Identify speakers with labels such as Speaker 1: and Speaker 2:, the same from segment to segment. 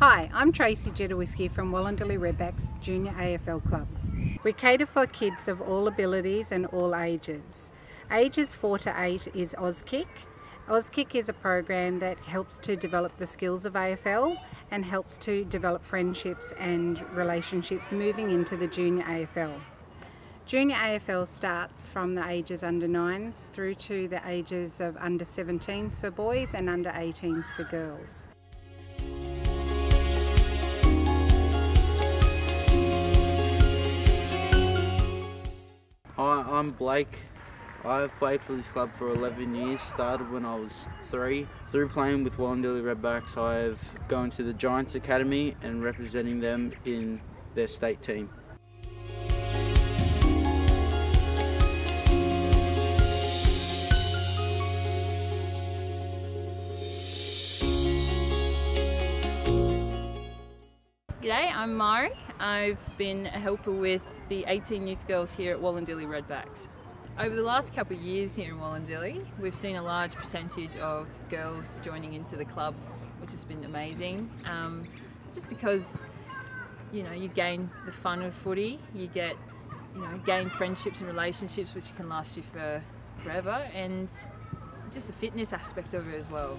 Speaker 1: I'm Tracy Jedawiski from Wollondilly Redbacks Junior AFL Club. We cater for kids of all abilities and all ages. Ages 4 to 8 is Auskick. Auskick is a program that helps to develop the skills of AFL and helps to develop friendships and relationships moving into the junior AFL. Junior AFL starts from the ages under 9s through to the ages of under 17s for boys and under 18s for girls.
Speaker 2: I'm Blake. I've played for this club for 11 years, started when I was three. Through playing with Wollondilly Redbacks, I've gone to the Giants Academy and representing them in their state team.
Speaker 3: G'day, I'm Mari. I've been a helper with the 18 youth girls here at Wollondilly Redbacks. Over the last couple of years here in Wollondilly, we've seen a large percentage of girls joining into the club, which has been amazing. Um, just because, you know, you gain the fun of footy, you get, you know, gain friendships and relationships which can last you for forever, and just the fitness aspect of it as well.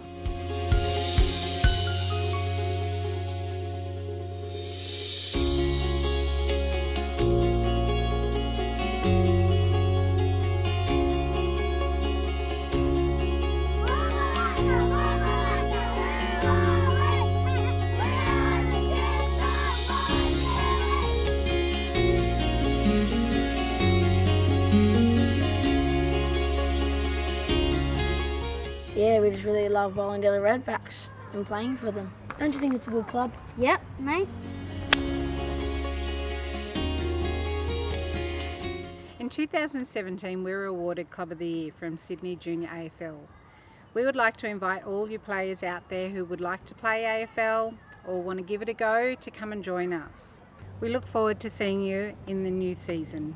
Speaker 4: Yeah, we just really love Wollondilly Redbacks and playing for them. Don't you think it's a good club?
Speaker 5: Yep, mate.
Speaker 1: In 2017, we were awarded Club of the Year from Sydney Junior AFL. We would like to invite all you players out there who would like to play AFL or want to give it a go to come and join us. We look forward to seeing you in the new season.